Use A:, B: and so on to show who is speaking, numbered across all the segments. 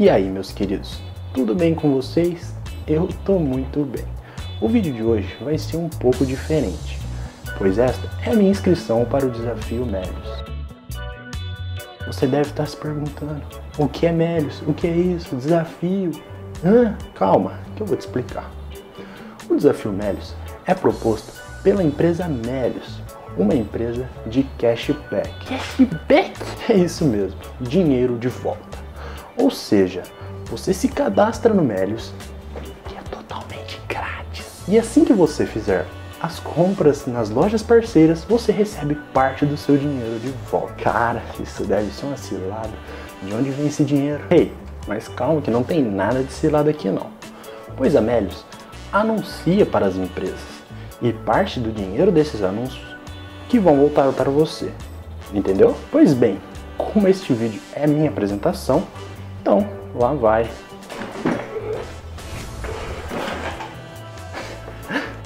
A: E aí, meus queridos, tudo bem com vocês? Eu tô muito bem. O vídeo de hoje vai ser um pouco diferente, pois esta é a minha inscrição para o desafio Melios. Você deve estar se perguntando: o que é Melios? O que é isso? Desafio? Hã? Calma, que eu vou te explicar. O desafio Melios é proposto pela empresa Melios, uma empresa de cashback.
B: Cashback?
A: É isso mesmo, dinheiro de volta. Ou seja, você se cadastra no Melios
B: e é totalmente grátis.
A: E assim que você fizer as compras nas lojas parceiras, você recebe parte do seu dinheiro de volta. Cara, isso deve ser uma cilada. De onde vem esse dinheiro? Ei, hey, mas calma que não tem nada de cilada aqui não. Pois a Melios anuncia para as empresas e parte do dinheiro desses anúncios que vão voltar para você. Entendeu? Pois bem, como este vídeo é minha apresentação, então, lá vai.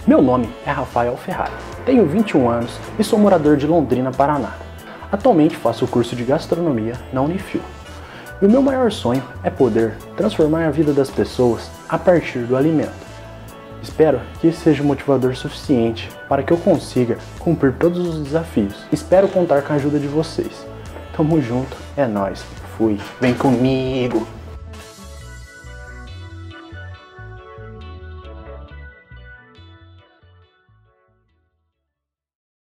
A: Meu nome é Rafael Ferrari, tenho 21 anos e sou morador de Londrina, Paraná. Atualmente faço o curso de gastronomia na Unifil. E o meu maior sonho é poder transformar a vida das pessoas a partir do alimento. Espero que isso seja motivador suficiente para que eu consiga cumprir todos os desafios. Espero contar com a ajuda de vocês. Tamo junto, é nós. Fui. Vem comigo.